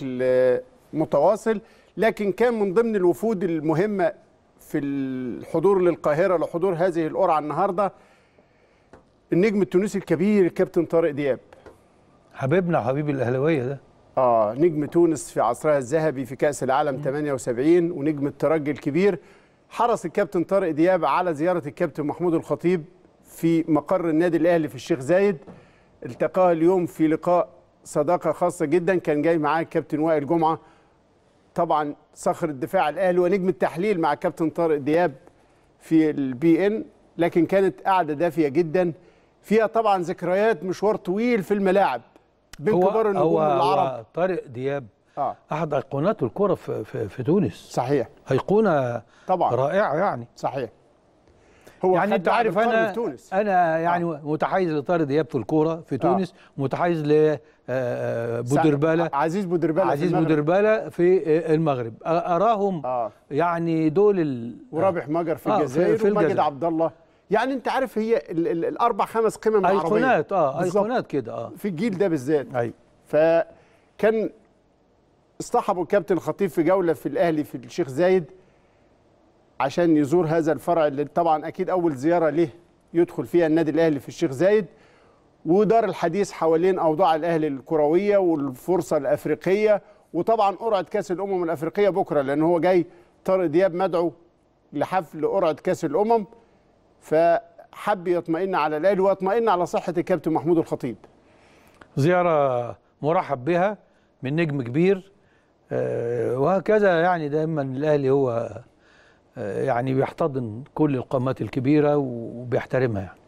بشكل متواصل لكن كان من ضمن الوفود المهمة في الحضور للقاهرة لحضور هذه القرعة النهارده النجم التونسي الكبير الكابتن طارق دياب. حبيبنا وحبيب الأهلاوية ده. آه نجم تونس في عصرها الذهبي في كأس العالم 78 ونجم الترجي الكبير. حرص الكابتن طارق دياب على زيارة الكابتن محمود الخطيب في مقر النادي الأهلي في الشيخ زايد. التقاه اليوم في لقاء صداقة خاصة جدا. كان جاي معاه الكابتن وائل جمعة طبعا صخر الدفاع الأهلي ونجم التحليل مع الكابتن طارق دياب في البي ان لكن كانت قعده دافية جدا. فيها طبعا ذكريات مشوار طويل في الملاعب بين هو كبار النجوم هو, العرب هو طارق دياب آه. أحد أيقونات الكرة في, في, في تونس. صحيح. أيقونة طبعا. رائعة يعني. صحيح. هو يعني أنت عارف أنا أنا يعني متحيز لطارق دياب في الكورة في تونس متحيز ل آه، بودربالة. عزيز بودربالة في عزيز. بودربالة في آه، المغرب. أراهم آه. يعني دول ال... ورابح مجر في آه، في- الجزائر في وماجد. عبد الله يعني أنت عارف هي ال ال الأربع خمس قمم العربيه أيقونات آه. أيقونات كده آه. في الجيل ده بالذات. أيوه فكان اصطحبوا الكابتن الخطيب في جولة في الأهلي في الشيخ زايد. عشان يزور هذا الفرع اللي طبعا أكيد أول زيارة له يدخل فيها النادي الأهلي في الشيخ زايد ودار الحديث حوالين أوضاع الأهلي الكروية والفرصة الأفريقية وطبعا قرعة كأس الأمم الأفريقية بكرة لأن هو جاي طارق دياب مدعو لحفل قرعة كأس الأمم فحب يطمئن على الأهلي ويطمئن على صحة الكابتن محمود الخطيب. زيارة مرحب بها من نجم كبير آه، وهكذا يعني دايما الأهلي هو يعني بيحتضن كل القامات الكبيرة وبيحترمها. يعني